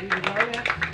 There you go.